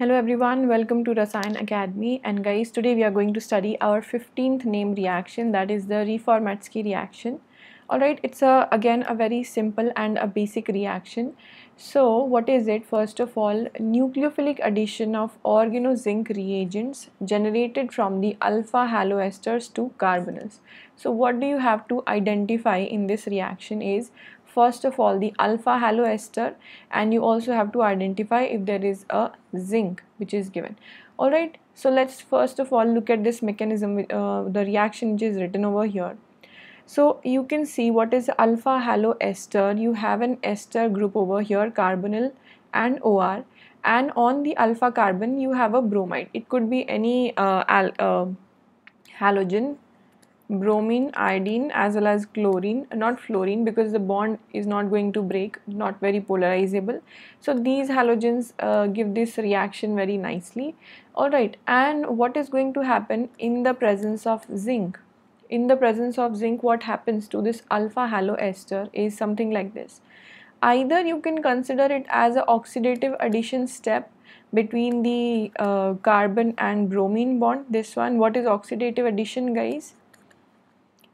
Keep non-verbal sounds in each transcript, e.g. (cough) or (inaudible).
Hello everyone, welcome to Rasayan Academy and guys today we are going to study our 15th name reaction that is the Reformatsky reaction. Alright, it's a, again a very simple and a basic reaction. So what is it? First of all, nucleophilic addition of organozinc reagents generated from the alpha haloesters to carbonyls. So what do you have to identify in this reaction is first of all the alpha haloester and you also have to identify if there is a zinc which is given. All right so let's first of all look at this mechanism uh, the reaction which is written over here. So you can see what is alpha haloester you have an ester group over here carbonyl and OR and on the alpha carbon you have a bromide. It could be any uh, uh, halogen bromine, iodine as well as chlorine, not fluorine because the bond is not going to break, not very polarizable. So these halogens uh, give this reaction very nicely. Alright, and what is going to happen in the presence of zinc? In the presence of zinc, what happens to this alpha haloester is something like this. Either you can consider it as an oxidative addition step between the uh, carbon and bromine bond. This one, what is oxidative addition guys?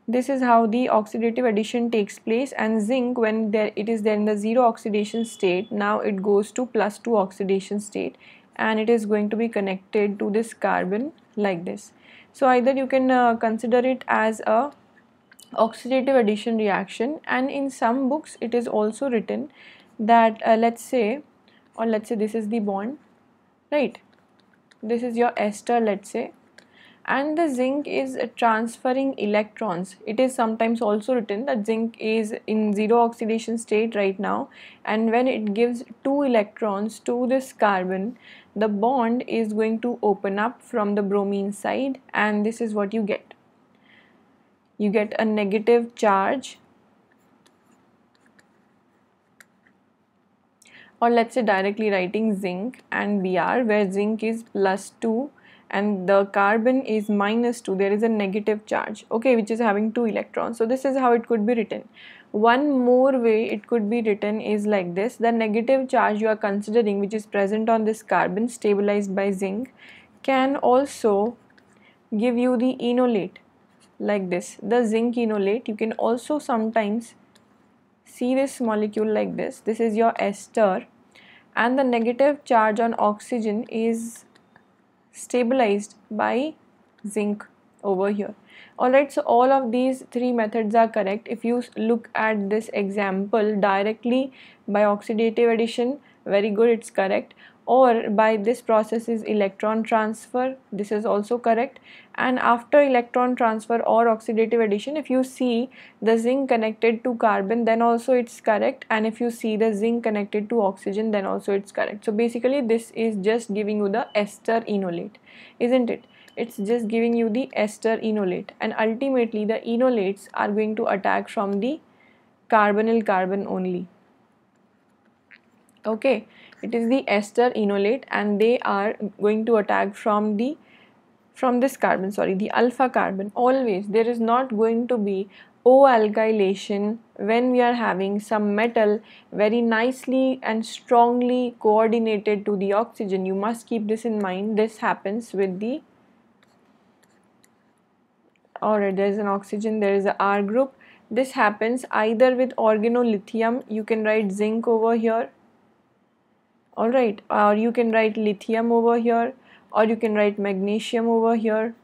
This is how the oxidative addition takes place and zinc when there it is there in the zero oxidation state now it goes to plus 2 oxidation state and it is going to be connected to this carbon like this. So either you can uh, consider it as a oxidative addition reaction and in some books it is also written that uh, let's say or let's say this is the bond right? This is your ester let's say and the zinc is transferring electrons. It is sometimes also written that zinc is in zero oxidation state right now. And when it gives two electrons to this carbon the bond is going to open up from the bromine side and this is what you get. You get a negative charge. Or let's say directly writing zinc and Br where zinc is plus 2 and the carbon is minus 2 there is a negative charge okay which is having two electrons. So this is how it could be written. One more way it could be written is like this. The negative charge you are considering which is present on this carbon stabilized by zinc can also give you the enolate like this. The zinc enolate you can also sometimes see this molecule like this. This is your ester. And the negative charge on oxygen is stabilized by zinc over here. Alright so all of these three methods are correct. If you look at this example directly by oxidative addition very good it's correct or by this process is electron transfer. This is also correct. And after electron transfer or oxidative addition if you see the zinc connected to carbon then also it's correct. And if you see the zinc connected to oxygen then also it's correct. So basically this is just giving you the ester enolate isn't it? It's just giving you the ester enolate. And ultimately the enolates are going to attack from the carbonyl carbon only. Okay it is the ester enolate and they are going to attack from the from this carbon sorry the alpha carbon. Always there is not going to be O alkylation when we are having some metal very nicely and strongly coordinated to the oxygen. You must keep this in mind. This happens with the alright there is an oxygen there is a R group. This happens either with organolithium. You can write zinc over here alright or you can write lithium over here or you can write magnesium over here.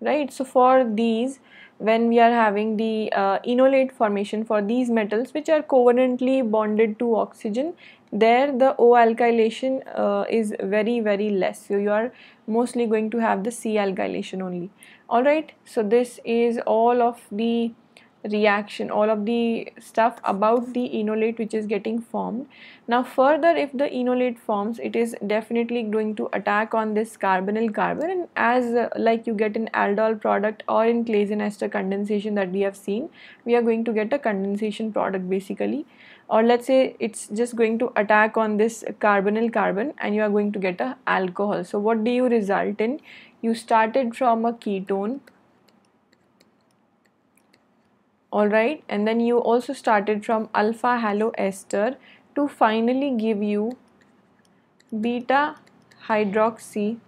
Right? So for these when we are having the uh, enolate formation for these metals which are covalently bonded to oxygen there the O alkylation uh, is very very less. So you are mostly going to have the C alkylation only alright so this is all of the reaction all of the stuff about the enolate which is getting formed. Now further if the enolate forms it is definitely going to attack on this carbonyl carbon. And as uh, like you get an aldol product or in Claisen ester condensation that we have seen we are going to get a condensation product basically. Or let's say it's just going to attack on this carbonyl carbon and you are going to get a alcohol. So what do you result in? You started from a ketone alright and then you also started from alpha haloester to finally give you beta hydroxy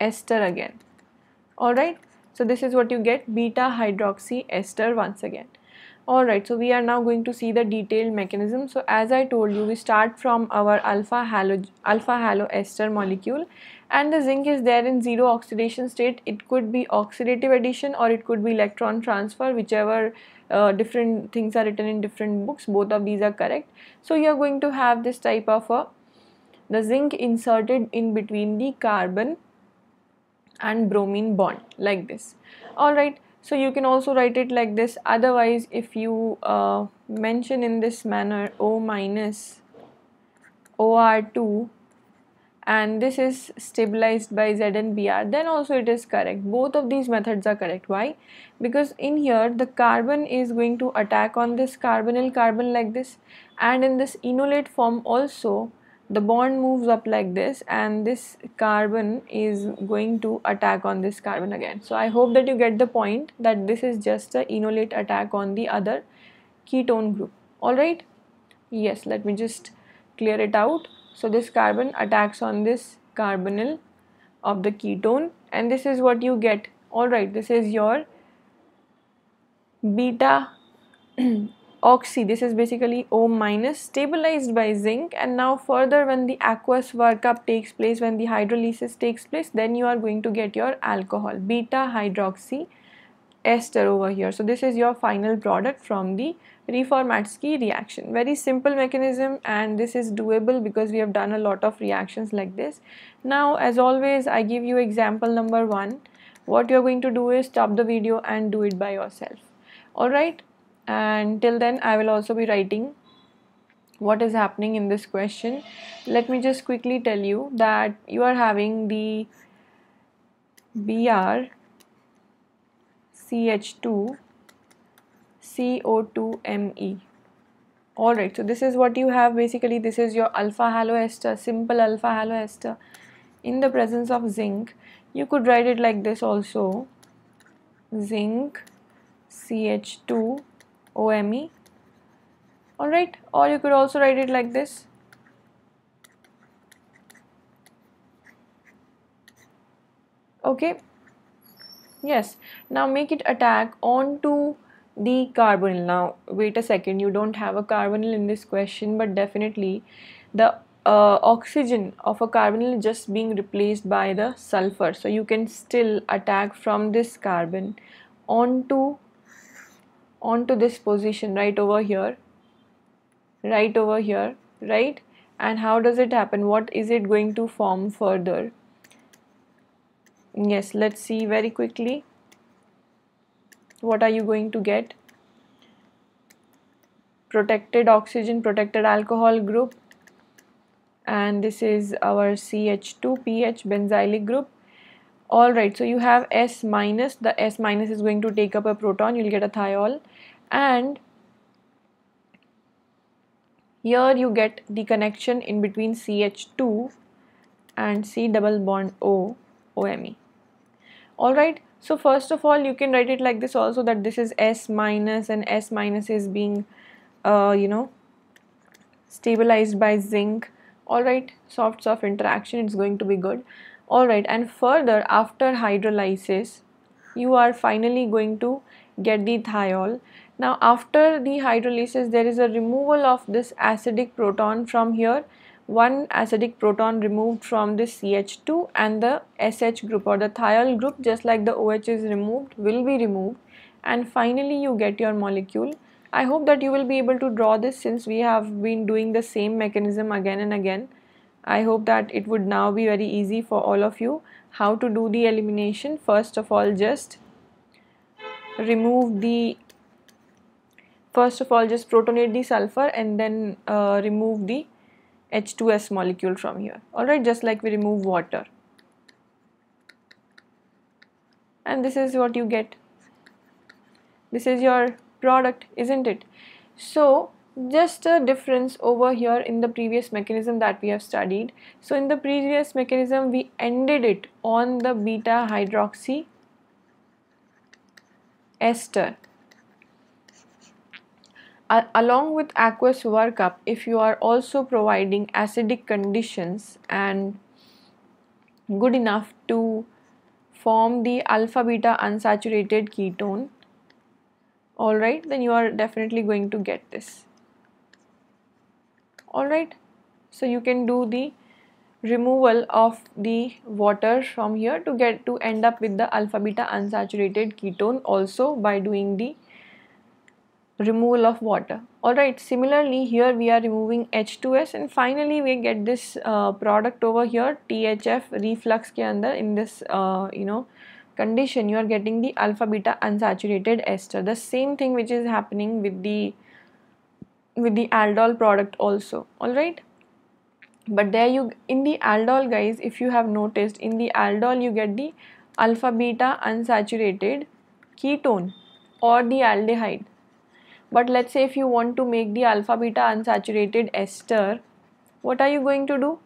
ester again. Alright so this is what you get beta hydroxy ester once again alright so we are now going to see the detailed mechanism. So as I told you we start from our alpha halo alpha ester molecule and the zinc is there in zero oxidation state. It could be oxidative addition or it could be electron transfer whichever uh, different things are written in different books. Both of these are correct. So you are going to have this type of a the zinc inserted in between the carbon and bromine bond like this. Alright so you can also write it like this. Otherwise if you uh, mention in this manner O minus OR2 and this is stabilized by Z and Br then also it is correct. Both of these methods are correct. Why? Because in here the carbon is going to attack on this carbonyl carbon like this and in this enolate form also the bond moves up like this and this carbon is going to attack on this carbon again. So i hope that you get the point that this is just a enolate attack on the other ketone group. All right yes let me just clear it out. So this carbon attacks on this carbonyl of the ketone and this is what you get. All right this is your beta (clears throat) oxy. This is basically O minus stabilized by zinc. And now further when the aqueous workup takes place when the hydrolysis takes place then you are going to get your alcohol. Beta hydroxy ester over here. So this is your final product from the Reformatsky reaction. Very simple mechanism and this is doable because we have done a lot of reactions like this. Now as always I give you example number one. What you're going to do is stop the video and do it by yourself. Alright and till then I will also be writing what is happening in this question. Let me just quickly tell you that you are having the Br CH2 CO2Me alright so this is what you have basically. This is your alpha haloester simple alpha haloester in the presence of zinc you could write it like this also. Zinc CH2 OME alright or you could also write it like this. Okay. Yes. Now make it attack onto the carbonyl. Now wait a second. You don't have a carbonyl in this question but definitely the uh, oxygen of a carbonyl is just being replaced by the sulfur. So you can still attack from this carbon onto onto this position right over here right over here right? And how does it happen? What is it going to form further? Yes let's see very quickly. What are you going to get? Protected oxygen protected alcohol group. And this is our CH2 Ph benzylic group Alright, so you have S minus, the S minus is going to take up a proton, you'll get a thiol and here you get the connection in between CH2 and C double bond O, OMe. Alright, so first of all you can write it like this also that this is S minus and S minus is being, uh, you know, stabilized by zinc. Alright, soft soft interaction, it's going to be good alright and further after hydrolysis you are finally going to get the thiol. Now after the hydrolysis there is a removal of this acidic proton from here one acidic proton removed from this CH2 and the SH group or the thiol group just like the OH is removed will be removed. And finally you get your molecule. I hope that you will be able to draw this since we have been doing the same mechanism again and again I hope that it would now be very easy for all of you how to do the elimination. First of all just remove the first of all just protonate the sulfur and then uh, remove the H2S molecule from here. Alright just like we remove water. And this is what you get. This is your product isn't it? So just a difference over here in the previous mechanism that we have studied. So in the previous mechanism we ended it on the beta hydroxy ester uh, along with aqueous workup if you are also providing acidic conditions and good enough to form the alpha beta unsaturated ketone alright then you are definitely going to get this alright. So you can do the removal of the water from here to get to end up with the alpha beta unsaturated ketone also by doing the removal of water. Alright. Similarly here we are removing H2S and finally we get this uh, product over here THF reflux ke andar in this uh, you know condition. You are getting the alpha beta unsaturated ester. The same thing which is happening with the with the aldol product also alright? But there you in the aldol guys if you have noticed in the aldol you get the alpha beta unsaturated ketone or the aldehyde. But let's say if you want to make the alpha beta unsaturated ester what are you going to do?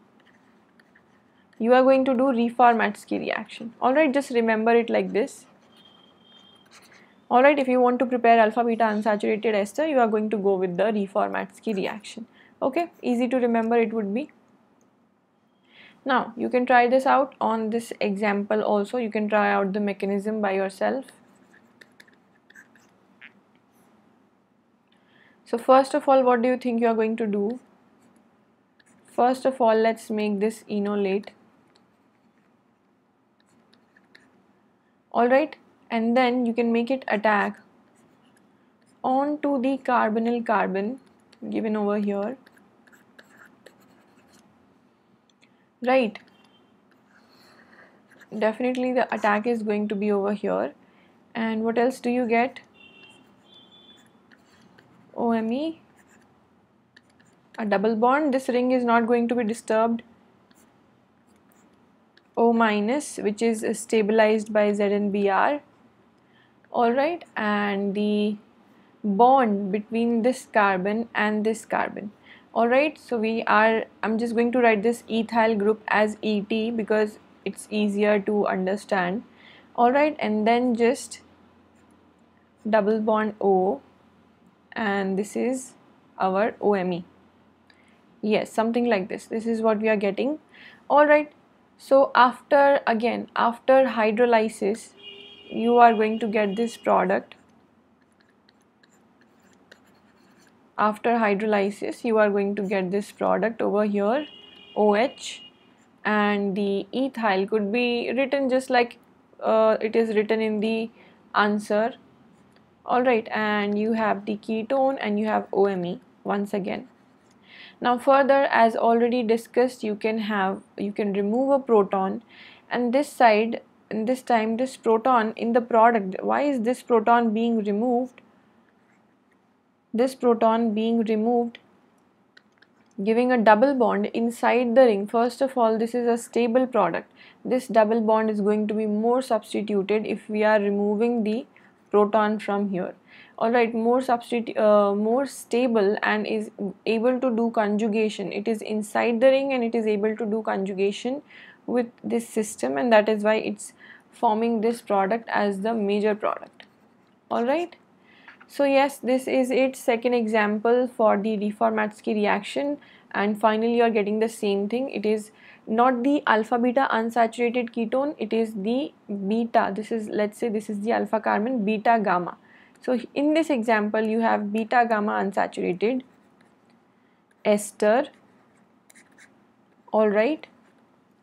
You are going to do Reformatsky reaction alright just remember it like this alright if you want to prepare alpha beta unsaturated ester you are going to go with the Reformatsky reaction. Okay easy to remember it would be. Now you can try this out on this example also. You can try out the mechanism by yourself. So first of all what do you think you are going to do? First of all let's make this enolate. Alright and then you can make it attack onto the carbonyl carbon given over here. Right. Definitely the attack is going to be over here. And what else do you get? OME a double bond. This ring is not going to be disturbed. O minus which is stabilized by ZnBr alright and the bond between this carbon and this carbon. Alright so we are I'm just going to write this ethyl group as ET because it's easier to understand. Alright and then just double bond O and this is our OME yes something like this. This is what we are getting. Alright so after again after hydrolysis you are going to get this product after hydrolysis. You are going to get this product over here OH and the ethyl could be written just like uh, it is written in the answer. Alright and you have the ketone and you have OME once again. Now further as already discussed you can have you can remove a proton and this side this time this proton in the product. Why is this proton being removed? This proton being removed giving a double bond inside the ring. First of all this is a stable product. This double bond is going to be more substituted if we are removing the proton from here. Alright more substitute uh, more stable and is able to do conjugation. It is inside the ring and it is able to do conjugation with this system and that is why it's forming this product as the major product. Alright so yes, this is its second example for the Reformatsky reaction. And finally you are getting the same thing. It is not the alpha beta unsaturated ketone, it is the beta. This is let's say this is the alpha carbon beta gamma. So in this example you have beta gamma unsaturated ester. Alright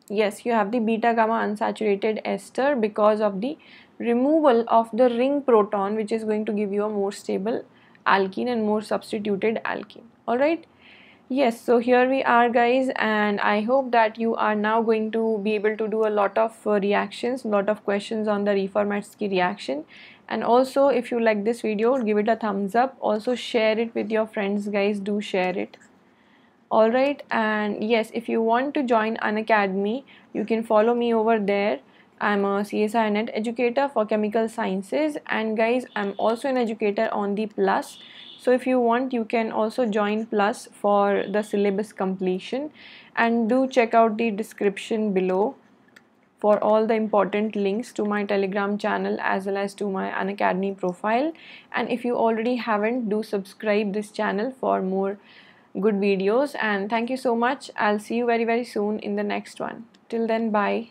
yes you have the beta gamma unsaturated ester because of the removal of the ring proton which is going to give you a more stable alkene and more substituted alkene. Alright yes so here we are guys and I hope that you are now going to be able to do a lot of uh, reactions lot of questions on the Reformatsky reaction. And also if you like this video give it a thumbs up. Also share it with your friends guys. Do share it alright and yes if you want to join Unacademy you can follow me over there. I'm a CSIR NET educator for chemical sciences and guys I'm also an educator on the plus. So if you want you can also join plus for the syllabus completion and do check out the description below for all the important links to my telegram channel as well as to my unacademy profile. And if you already haven't do subscribe this channel for more good videos and thank you so much. I'll see you very very soon in the next one. Till then bye